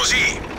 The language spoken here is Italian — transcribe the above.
così.